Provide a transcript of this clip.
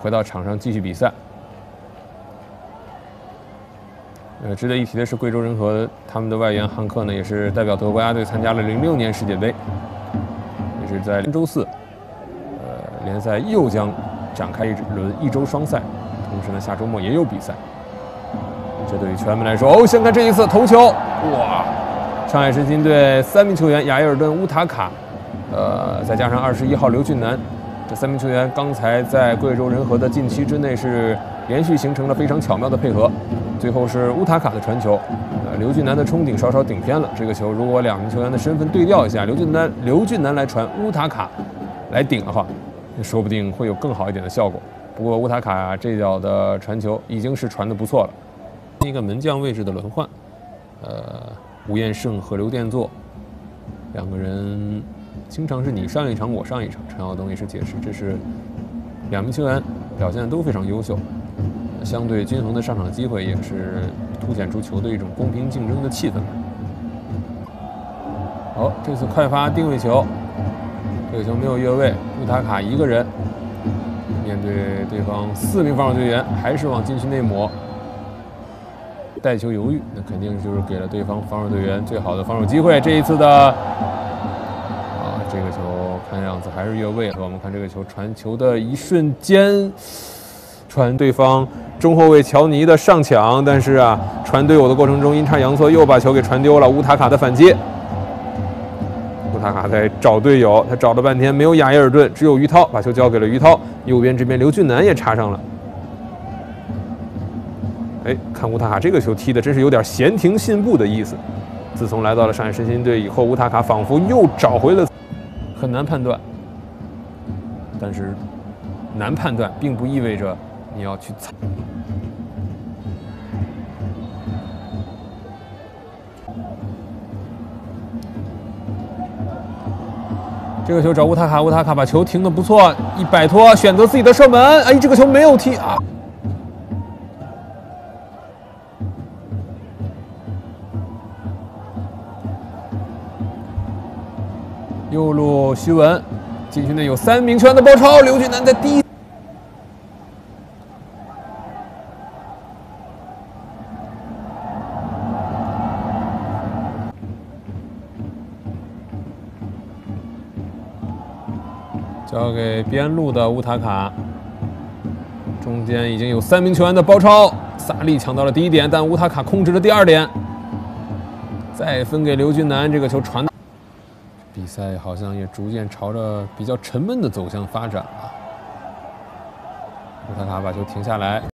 回到场上继续比赛。呃，值得一提的是，贵州人和他们的外援汉克呢，也是代表德国国家队参加了零六年世界杯，也是在周四，呃，联赛又将展开一轮一周双赛，同时呢，下周末也有比赛。这对于球员们来说，哦，先看这一次头球，哇！上海申鑫队三名球员：亚伊尔顿、乌塔卡，呃，再加上二十一号刘俊南，这三名球员刚才在贵州仁和的禁区之内是连续形成了非常巧妙的配合。最后是乌塔卡的传球，呃，刘俊南的冲顶稍稍顶偏了。这个球如果两名球员的身份对调一下，刘俊南刘俊南来传，乌塔卡来顶的话，说不定会有更好一点的效果。不过乌塔卡这脚的传球已经是传的不错了。一个门将位置的轮换，呃，吴彦胜和刘殿座两个人经常是你上一场我上一场。陈晓东也是解释，这是两名球员表现都非常优秀。相对均衡的上场机会，也是凸显出球队一种公平竞争的气氛。好，这次快发定位球，这个球没有越位，乌塔卡一个人面对对方四名防守队员，还是往禁区内抹，带球犹豫，那肯定就是给了对方防守队员最好的防守机会。这一次的，这个球看样子还是越位。我们看这个球传球的一瞬间。传对方中后卫乔尼的上抢，但是啊，传队友的过程中阴差阳错又把球给传丢了。乌塔卡的反击，乌塔卡在找队友，他找了半天没有亚耶尔顿，只有于涛，把球交给了于涛。右边这边刘俊南也插上了。哎，看乌塔卡这个球踢的真是有点闲庭信步的意思。自从来到了上海申鑫队以后，乌塔卡仿佛又找回了，很难判断。但是难判断并不意味着。你要去踩这个球找乌塔卡，乌塔卡把球停的不错，一摆脱选择自己的射门，哎，这个球没有踢啊！右路徐文，禁区内有三名球员的包抄，刘俊南在第一。交给边路的乌塔卡，中间已经有三名球员的包抄，萨利抢到了第一点，但乌塔卡控制了第二点，再分给刘俊南，这个球传，比赛好像也逐渐朝着比较沉闷的走向发展了。乌塔卡把球停下来。